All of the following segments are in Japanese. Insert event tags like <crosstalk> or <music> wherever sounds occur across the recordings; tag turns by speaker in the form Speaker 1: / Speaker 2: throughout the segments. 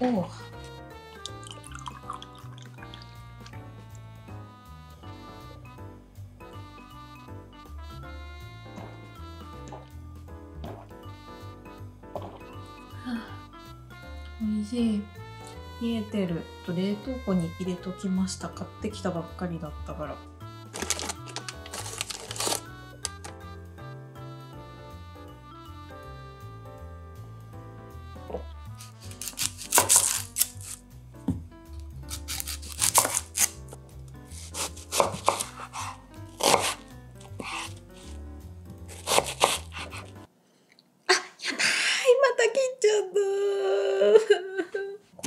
Speaker 1: おうおいしい冷えてる。冷凍庫に入れときました。買ってきたばっかりだったから。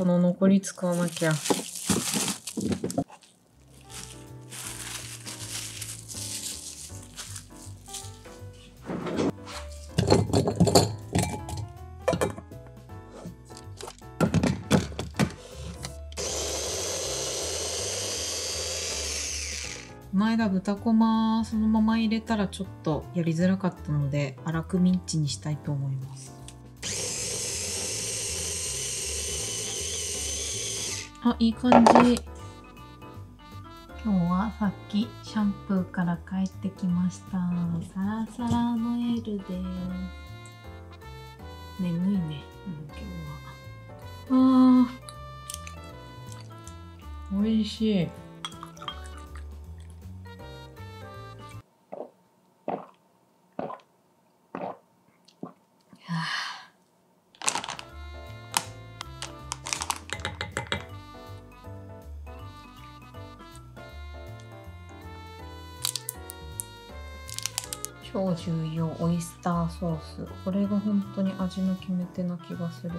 Speaker 1: この残り使わなきゃ。前田豚こまそのまま入れたらちょっとやりづらかったので粗くミンチにしたいと思いますあ、いい感じ。今日はさっきシャンプーから帰ってきました。サラサラのエールです。眠いね、うん、今日は。あー、美味しい。超重要オイスターソース。これが本当に味の決め手な気がする。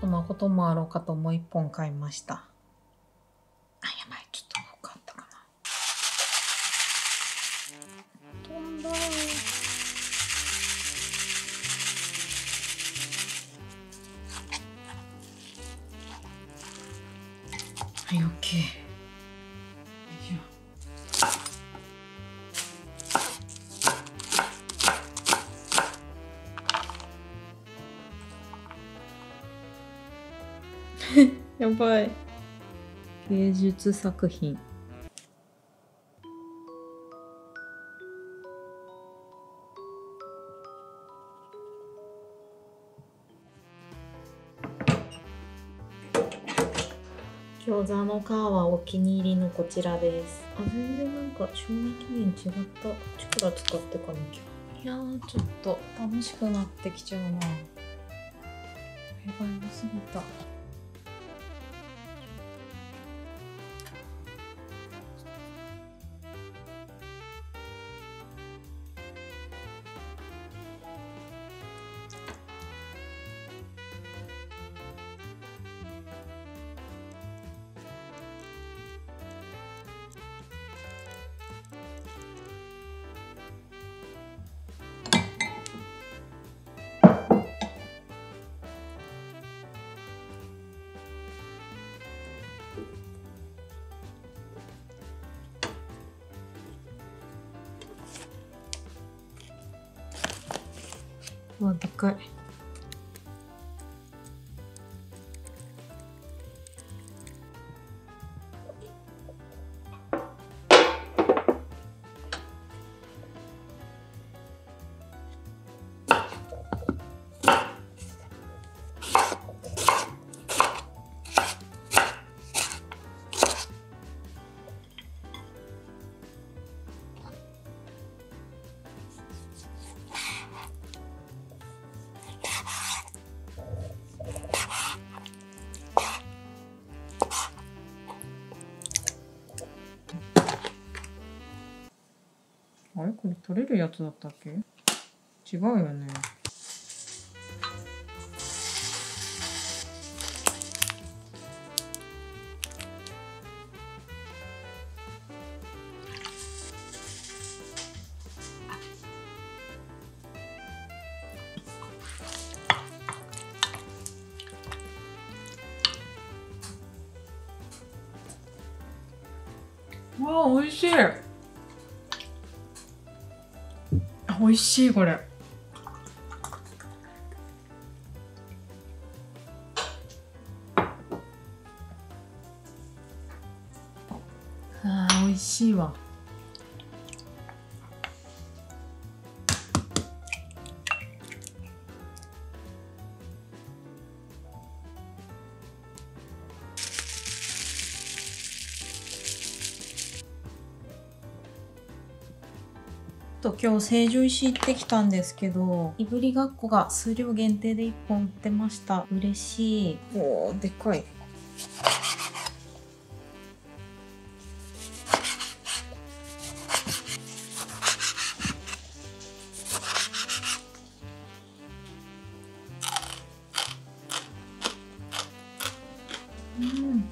Speaker 1: このこともあろうかともう一本買いました。あやばいちょっと多かったかな。飛んだ。はい OK <laughs> やばい。芸術作品。餃子の皮はお気に入りのこちらです。あ全然なんか賞味期限違った。こっちから使ってかなきゃ。いやーちょっと楽しくなってきちゃうな。やばい良すぎたわでかい。あれ？これ取れるやつだったっけ？違うよね。わあ美味しい。美味しいこれ。あー美味しいわ。と今日成城石行ってきたんですけどいぶりがっこが数量限定で1本売ってました。嬉しい。おーでかい。うん。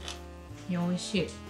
Speaker 1: いや美味しい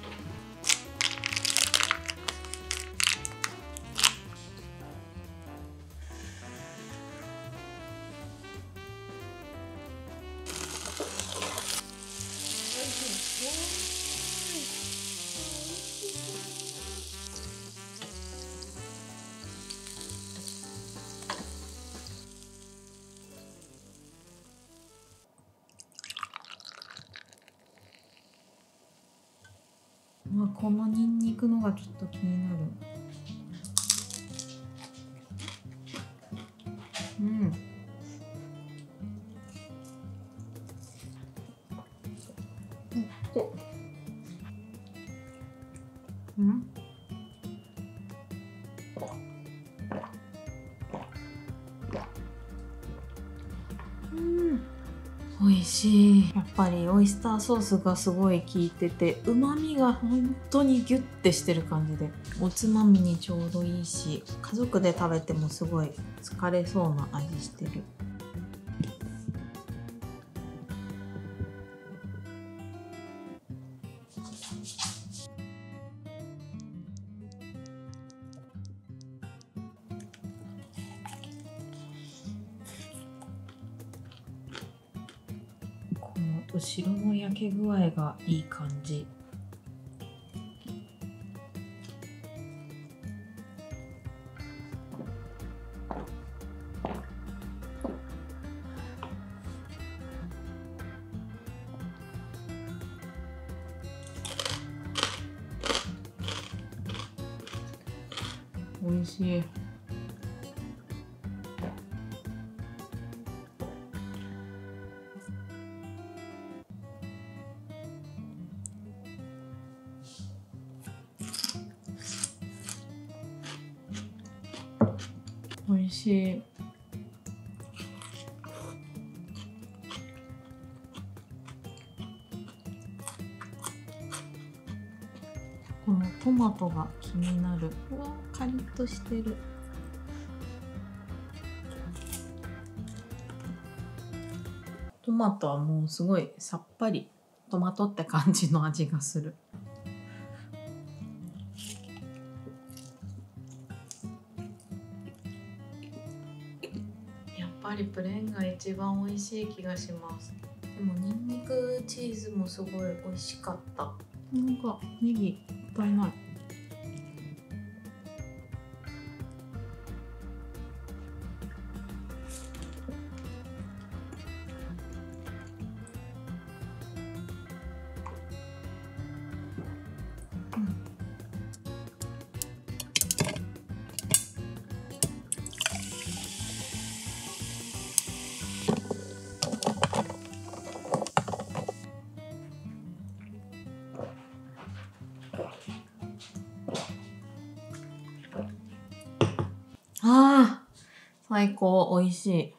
Speaker 1: このニンニクのがちょっと気になる。うん。うん。うん。美味しい。やっぱりオイスターソースがすごい効いててうまみが本当にギュッてしてる感じで。おつまみにちょうどいいし家族で食べてもすごい疲れそうな味してる。この後ろの焼け具合がいい感じ。美味しい。し。いこのトマトが気になる。うわカリッとしてる。トマトはもうすごいさっぱり。トマトって感じの味がする。ぱりプレーンが一番美味しい気がします。でもニンニクチーズもすごい美味しかった。なんかネギいっぱいない。最高美味しい。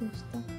Speaker 1: どうした？